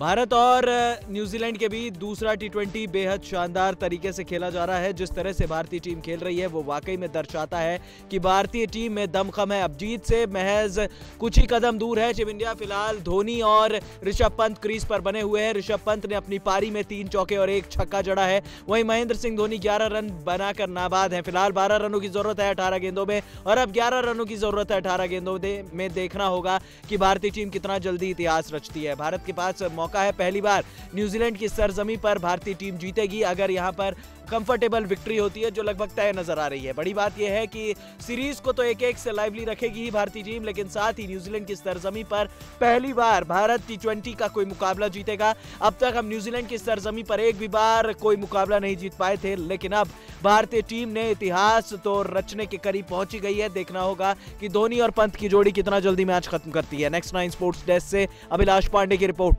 भारत और न्यूजीलैंड के बीच दूसरा टी बेहद शानदार तरीके से खेला जा रहा है। जिस तरह से भारतीय टीम खेल रही है, वो वाकई में दर्शाता है कि भारतीय टीम में दमखम है। अब जीत से महज कुछ ही कदम दूर है टीम इंडिया। फ़िलहाल धोनी और ऋषभ पंत क्रीज पर बने हुए हैं। ऋषभ पंत ने अपनी पारी में तीन चौके और एक छक्का जड़ा है। वहीं महेंद्र सिंह धोनी ग्यारह रन बनाकर नाबाद है। फ़िलहाल बारह रनों की ज़रूरत है अठारह गेंदों में और अब ग्यारह रनों की ज़रूरत है अठारह गेंदों में देखना होगा कि भारतीय टीम कितना जल्दी इतिहास रचती है। भारत के पास मौका है पहली बार। न्यूजीलैंड की सरजमी पर भारतीय टीम जीतेगी अगर यहाँ पर कंफर्टेबल विक्ट्री होती है, जो लगभग तय नज़र आ रही है। बड़ी बात यह है कि सीरीज़ को तो एक एक से लाइवली रखेगी ही भारतीय टीम, लेकिन साथ ही न्यूजीलैंड की सरजमी पर पहली बार भारत टी का कोई मुकाबला जीतेगा। अब तक हम न्यूजीलैंड की सरजमी पर एक भी बार कोई मुकाबला नहीं जीत पाए थे, लेकिन अब भारतीय टीम ने इतिहास तो रचने के करीब पहुँची गई है। देखना होगा कि धोनी और पंत की जोड़ी कितना जल्दी मैच खत्म करती है। नेक्स्ट नाइन स्पोर्ट्स डेस्क से अभिलाष पांडे की रिपोर्ट।